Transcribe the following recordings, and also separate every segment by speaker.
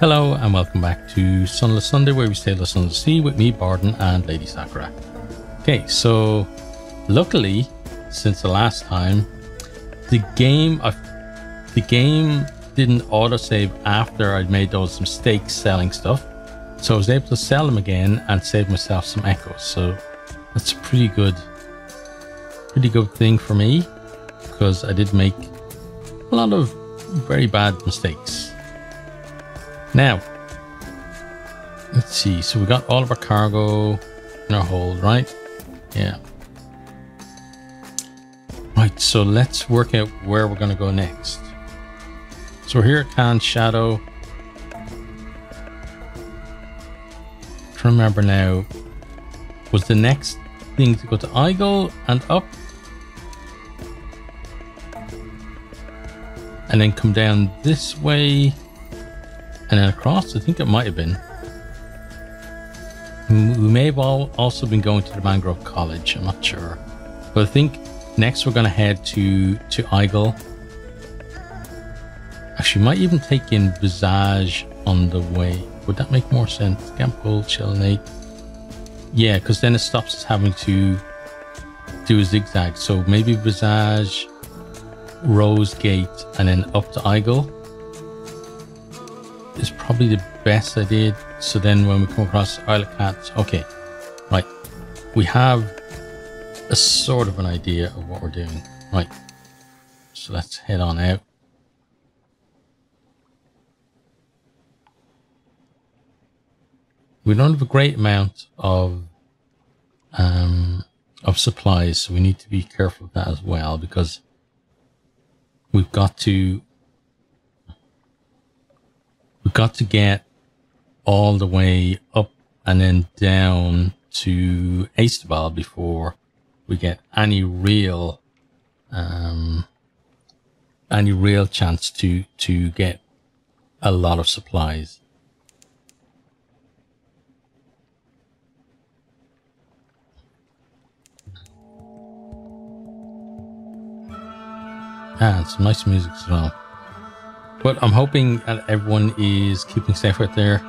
Speaker 1: Hello and welcome back to Sunless Sunday where we sail the sunless sea with me, Bardon and Lady Sakura. Okay, so luckily, since the last time, the game of the game didn't autosave after I'd made those mistakes selling stuff. So I was able to sell them again and save myself some echoes. So that's a pretty good pretty good thing for me because I did make a lot of very bad mistakes. Now, let's see. So we got all of our cargo in our hold, right? Yeah. Right, so let's work out where we're going to go next. So we're here at Khan Shadow. To remember now. Was the next thing to go to Aigle and up? And then come down this way and then across. I think it might have been. We may have all also been going to the Mangrove College. I'm not sure, but I think next we're going to head to to Aigle. Actually, might even take in Visage on the way. Would that make more sense? Camp Gampole, Chelonate. Yeah, because then it stops us having to do a zigzag. So maybe Visage, Rose Gate, and then up to Aigle is probably the best idea. So then when we come across Isle of Cats, okay, right, we have a sort of an idea of what we're doing. Right, so let's head on out. We don't have a great amount of um, of supplies, so we need to be careful of that as well because we've got to we've got to get all the way up and then down to Aestival before we get any real um, any real chance to to get a lot of supplies. Ah, some nice music as well. But I'm hoping that everyone is keeping safe out there.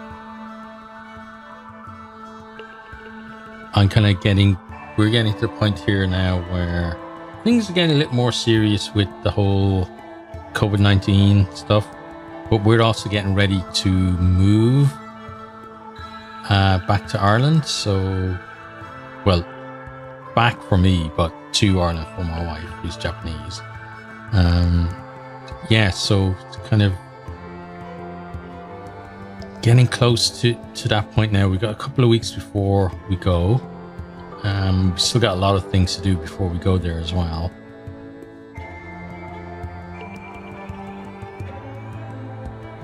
Speaker 1: I'm kind of getting, we're getting to the point here now where things are getting a little more serious with the whole COVID 19 stuff. But we're also getting ready to move uh, back to Ireland. So, well, back for me, but to Ireland for my wife, who's Japanese. Um, yeah, so kind of getting close to, to that point now. We've got a couple of weeks before we go. Um, we still got a lot of things to do before we go there as well.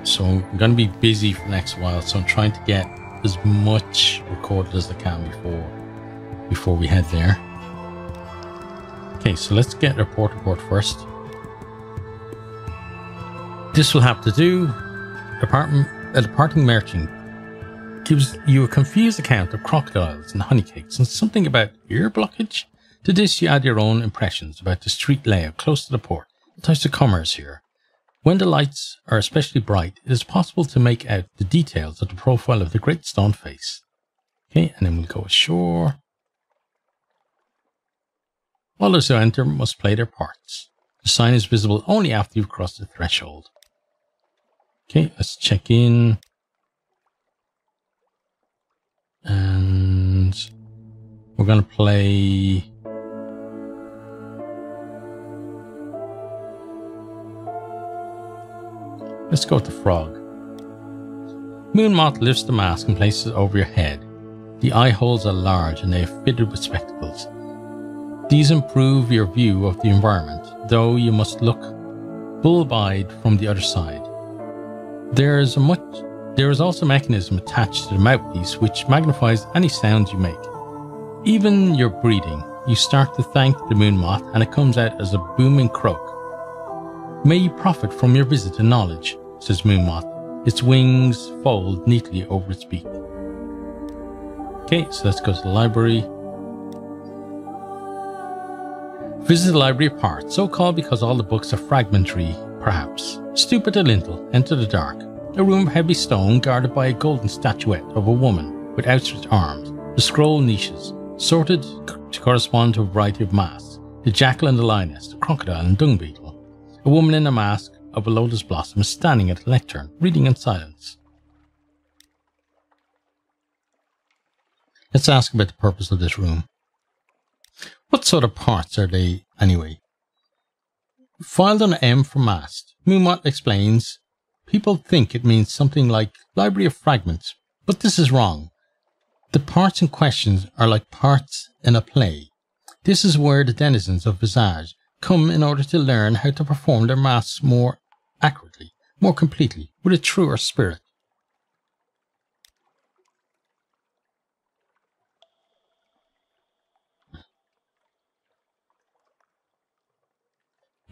Speaker 1: So I'm going to be busy for the next while. So I'm trying to get as much recorded as I can before before we head there. Okay, so let's get a port report first. This will have to do. Apartment, a uh, departing merchant gives you a confused account of crocodiles and honeycakes and something about ear blockage. To this, you add your own impressions about the street layout close to the port, the types of commerce here. When the lights are especially bright, it is possible to make out the details of the profile of the great stone face. Okay, and then we'll go ashore. All those who enter must play their parts. The sign is visible only after you've crossed the threshold. Okay, let's check in. And we're going to play... Let's go with the frog. Moonmoth lifts the mask and places it over your head. The eye holes are large and they are fitted with spectacles. These improve your view of the environment, though you must look bull-eyed from the other side. There is a much there is also a mechanism attached to the mouthpiece which magnifies any sounds you make. Even your breathing, you start to thank the moon moth and it comes out as a booming croak. May you profit from your visit and knowledge, says moon moth. Its wings fold neatly over its beak. Okay, so let's go to the library. Visit the library apart, so called because all the books are fragmentary, perhaps. At the lintel, enter the dark. A room of heavy stone guarded by a golden statuette of a woman with outstretched arms. The scroll niches, sorted to correspond to a variety of masks. The jackal and the lioness, the crocodile and dung beetle. A woman in a mask of a lotus blossom is standing at a lectern, reading in silence. Let's ask about the purpose of this room. What sort of parts are they, anyway? Filed on M for mast, Moonmoth explains people think it means something like Library of Fragments, but this is wrong. The parts in question are like parts in a play. This is where the denizens of Visage come in order to learn how to perform their masks more accurately, more completely, with a truer spirit.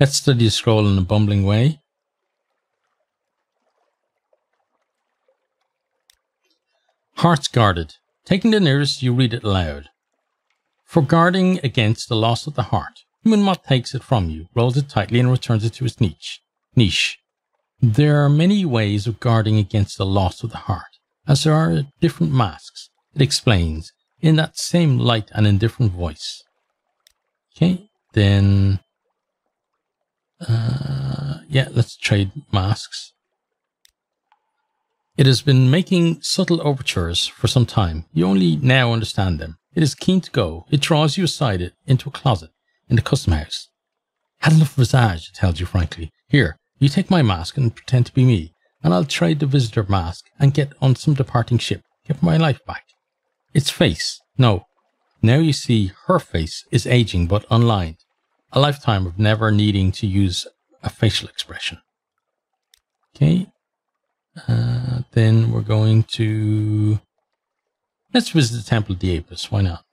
Speaker 1: Let's study the scroll in a bumbling way. Hearts guarded. Taking the nearest, you read it aloud. For guarding against the loss of the heart, Moonmoth takes it from you, rolls it tightly, and returns it to its niche. Niche. There are many ways of guarding against the loss of the heart, as there are different masks. It explains in that same light and in different voice. Okay, then uh, yeah, let's trade masks. It has been making subtle overtures for some time. You only now understand them. It is keen to go. It draws you aside it into a closet in the custom house. Had enough visage, it tells you frankly. Here, you take my mask and pretend to be me, and I'll trade the visitor mask and get on some departing ship, get my life back. Its face, no. Now you see her face is aging but unlined a lifetime of never needing to use a facial expression. Okay. Uh, then we're going to... Let's visit the Temple of Diablos. Why not?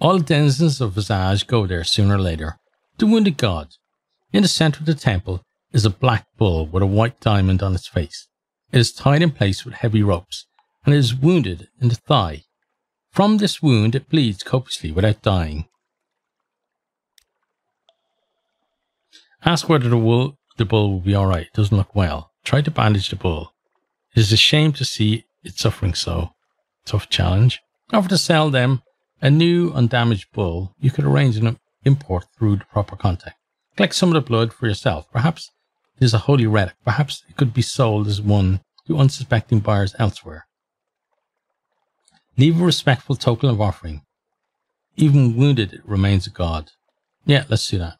Speaker 1: All denizens of Visage go there sooner or later. The Wounded God. In the center of the temple is a black bull with a white diamond on its face. It is tied in place with heavy ropes, and it is wounded in the thigh. From this wound it bleeds copiously without dying. Ask whether the wool the bull will be alright. It doesn't look well. Try to bandage the bull. It is a shame to see it suffering so. Tough challenge. Offer to sell them a new undamaged bull. You could arrange an import through the proper contact. Collect some of the blood for yourself. Perhaps it is a holy relic. Perhaps it could be sold as one to unsuspecting buyers elsewhere. Leave a respectful token of offering. Even wounded, it remains a god. Yeah, let's do that.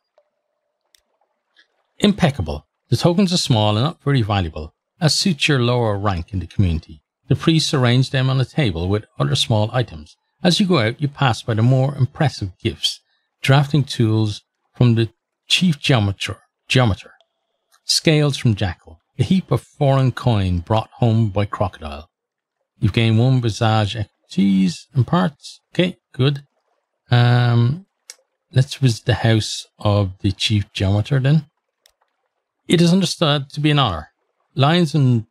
Speaker 1: Impeccable. The tokens are small and not very valuable, as suits your lower rank in the community. The priests arrange them on a table with other small items. As you go out, you pass by the more impressive gifts, drafting tools from the chief geometer, geometer, scales from Jackal, a heap of foreign coin brought home by Crocodile. You've gained one visage expertise and parts. Okay, good. Um, let's visit the house of the chief geometer then. It is understood to be an honour. Lines in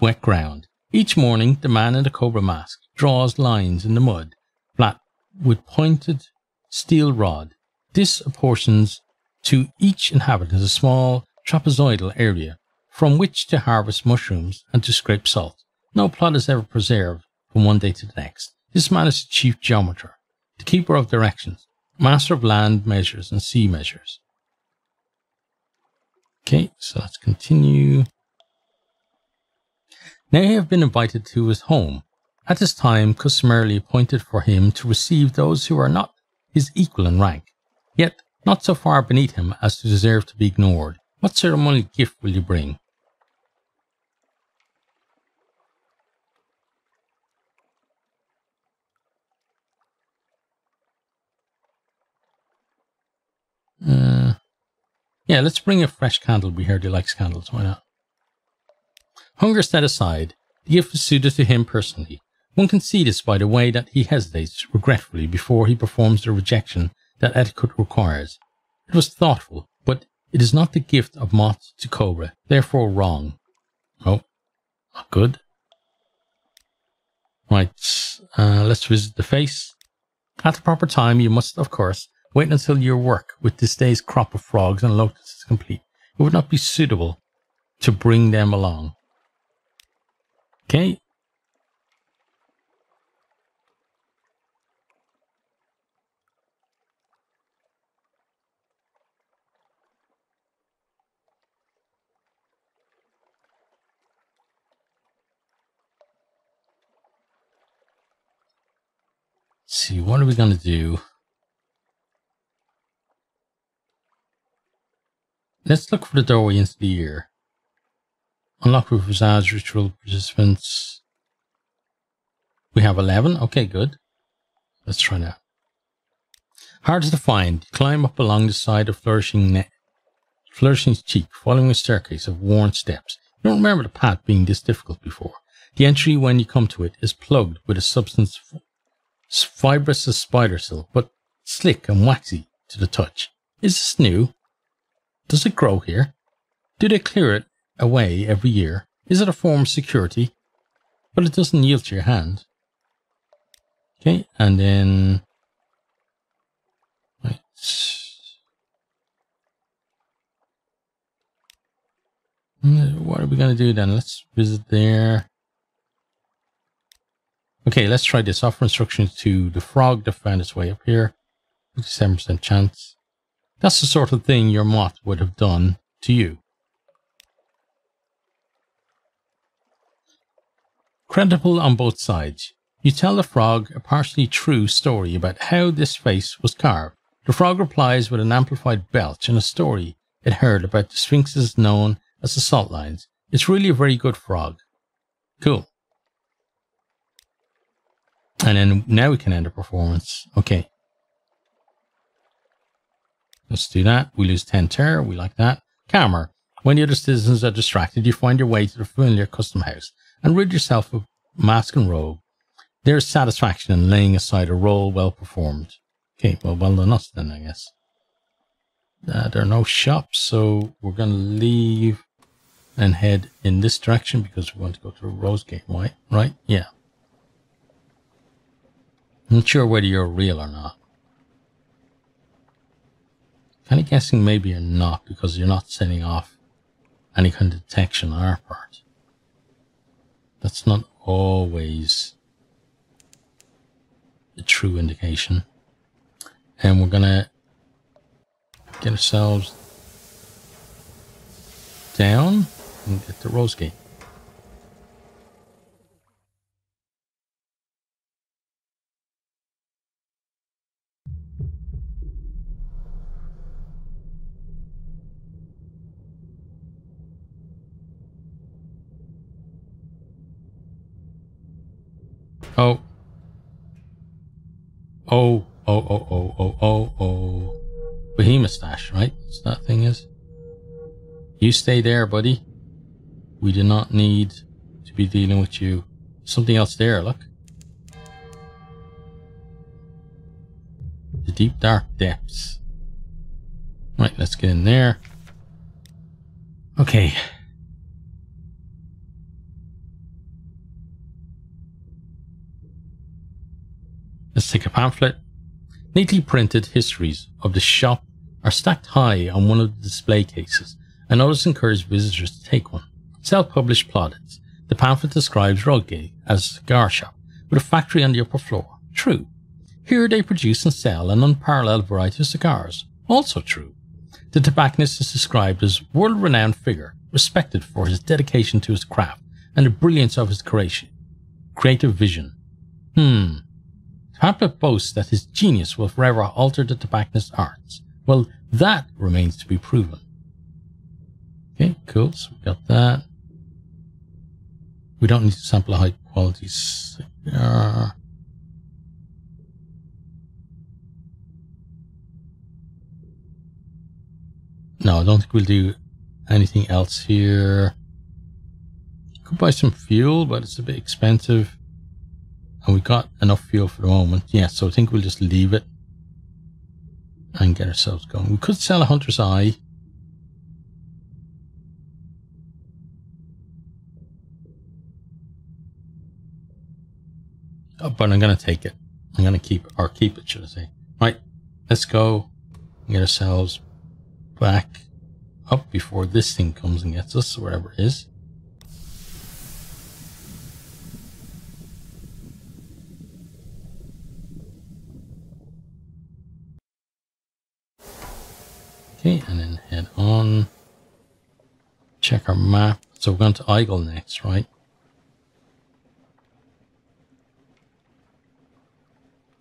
Speaker 1: wet ground. Each morning, the man in the cobra mask draws lines in the mud, flat with pointed steel rod. This apportions to each inhabitant a small trapezoidal area from which to harvest mushrooms and to scrape salt. No plot is ever preserved from one day to the next. This man is the chief geometer, the keeper of directions, master of land measures and sea measures. Okay, so let's continue. Now you have been invited to his home, at this time customarily appointed for him to receive those who are not his equal in rank, yet not so far beneath him as to deserve to be ignored. What ceremonial gift will you bring? Yeah, let's bring a fresh candle. We heard he likes candles. Why not? Hunger set aside, the gift was suited to him personally. One can see this by the way that he hesitates regretfully before he performs the rejection that etiquette requires. It was thoughtful, but it is not the gift of moth to cobra, therefore wrong. Oh, not good. Right, uh, let's visit the face. At the proper time, you must, of course, Wait until your work with this day's crop of frogs and locusts is complete. It would not be suitable to bring them along. Okay. see, what are we going to do? Let's look for the doorway into the year. Unlock with visage ritual participants. We have 11. Okay, good. Let's try that. Hard to find. Climb up along the side of flourishing net. Flourishing cheek, following a staircase of worn steps. You don't remember the path being this difficult before. The entry, when you come to it, is plugged with a substance fibrous as spider silk, but slick and waxy to the touch. Is this new? Does it grow here? Do they clear it away every year? Is it a form of security? But it doesn't yield to your hand. Okay, and then... Right. What are we going to do then? Let's visit there. Okay, let's try this. Offer instructions to the frog to find its way up here. 57% chance. That's the sort of thing your moth would have done to you. Credible on both sides. You tell the frog a partially true story about how this face was carved. The frog replies with an amplified belch and a story it heard about the sphinxes known as the salt lines. It's really a very good frog. Cool. And then now we can end the performance. Okay. Let's do that. We lose 10 terror. We like that. Camera. When the other citizens are distracted, you find your way to the familiar custom house and rid yourself of mask and robe. There's satisfaction in laying aside a role well performed. Okay, well, well done us then, I guess. Uh, there are no shops, so we're going to leave and head in this direction because we want to go to Rose Gate, right? Right? Yeah. I'm not sure whether you're real or not. Kind of guessing maybe you're not because you're not setting off any kind of detection on our part. That's not always the true indication. And we're gonna get ourselves down and get the Rose Gate. Oh. Oh, oh, oh, oh, oh, oh, oh. Behemoth stash, right? That's that thing is. You stay there, buddy. We do not need to be dealing with you. Something else there, look. The deep dark depths. Right, let's get in there. Okay. A pamphlet. Neatly printed histories of the shop are stacked high on one of the display cases, and others encourage visitors to take one. Self-published plaudits. The pamphlet describes Ruggate as a cigar shop with a factory on the upper floor. True. Here they produce and sell an unparalleled variety of cigars. Also true. The tobacconist is described as world-renowned figure, respected for his dedication to his craft and the brilliance of his creation, creative vision. Hmm. Pamphlet boasts that his genius will forever alter the tobacconist's arts. Well, that remains to be proven. Okay, cool. So we got that. We don't need to sample a high quality cigar. No, I don't think we'll do anything else here. Could buy some fuel, but it's a bit expensive. And we got enough fuel for the moment. Yeah, so I think we'll just leave it and get ourselves going. We could sell a hunter's eye. Oh, but I'm going to take it. I'm going to keep or keep it, should I say. Right, let's go get ourselves back up before this thing comes and gets us, wherever it is. Okay, and then head on. Check our map. So we're going to Aigle next, right?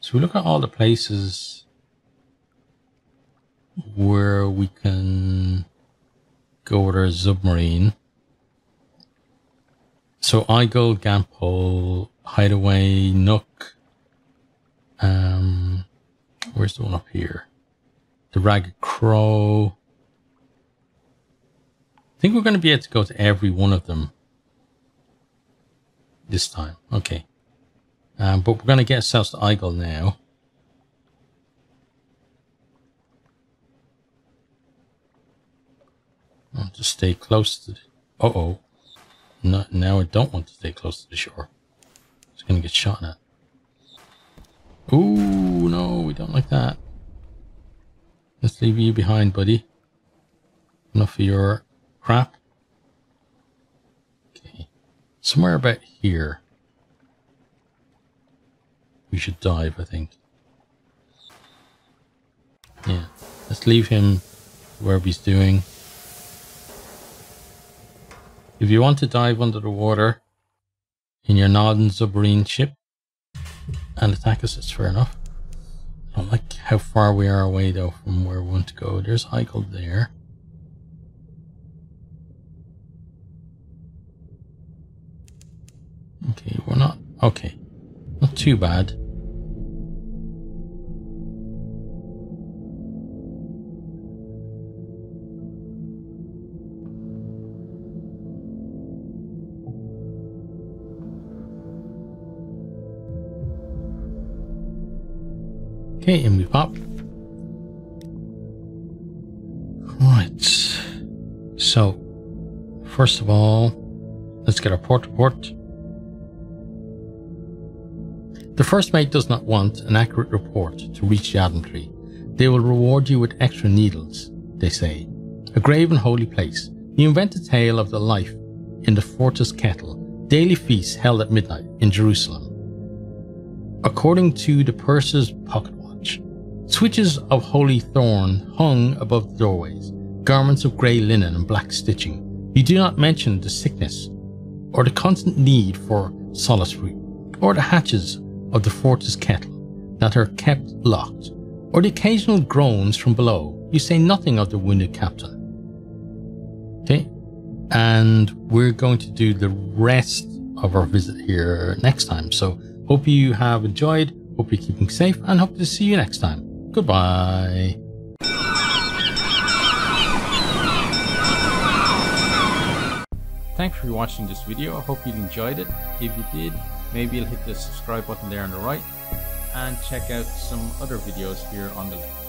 Speaker 1: So we look at all the places where we can go with our submarine. So Aigle, Gampole, Hideaway, Nook. Um, where's the one up here? The Ragged Crow. I think we're going to be able to go to every one of them this time. Okay. Um, but we're going to get ourselves to Aigle now. I want to stay close to the... Uh-oh. Not, now I don't want to stay close to the shore. It's going to get shot at. Ooh, no, we don't like that. Let's leave you behind, buddy. Enough of your crap. Okay. Somewhere about here. We should dive, I think. Yeah. Let's leave him wherever he's doing. If you want to dive under the water in your non-submarine ship and attack us, it's fair enough. I don't like how far we are away though from where we want to go. There's Aigle there. Okay, we're not... Okay. Not too bad. Okay, and we pop. Right. So, first of all, let's get our port report. The first mate does not want an accurate report to reach the Tree. They will reward you with extra needles, they say. A grave and holy place. You invent a tale of the life in the fortress Kettle, daily feasts held at midnight in Jerusalem. According to the purser's pocket Switches of holy thorn hung above the doorways, garments of grey linen and black stitching. You do not mention the sickness, or the constant need for fruit, or the hatches of the fortress kettle that are kept locked, or the occasional groans from below. You say nothing of the wounded captain. Okay, and we're going to do the rest of our visit here next time. So hope you have enjoyed, hope you're keeping safe, and hope to see you next time. Goodbye. Thanks for watching this video. I hope you enjoyed it. If you did, maybe you'll hit the subscribe button there on the right and check out some other videos here on the left.